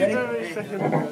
Ready?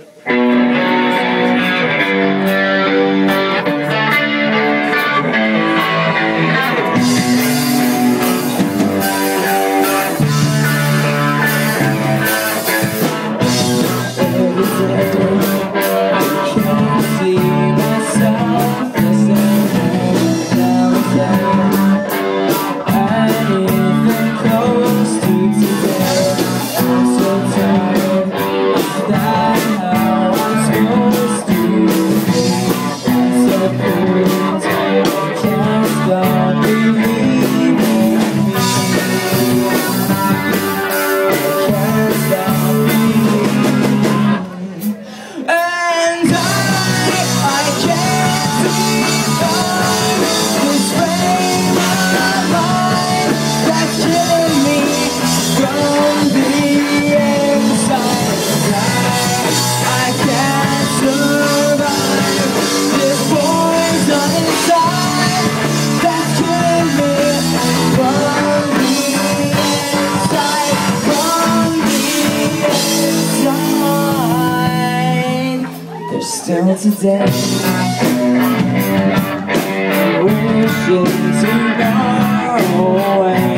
Stop still today. Wishing tomorrow away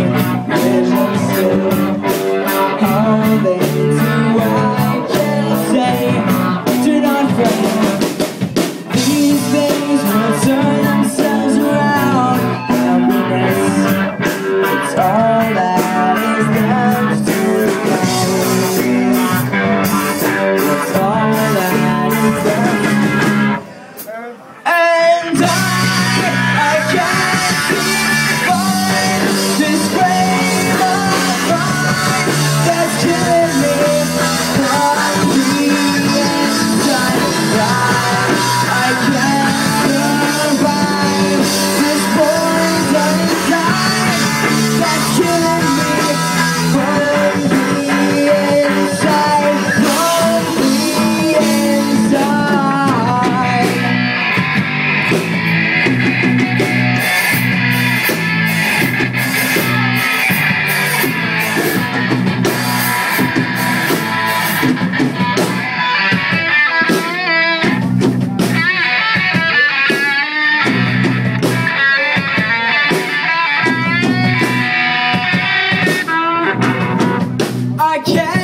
I can.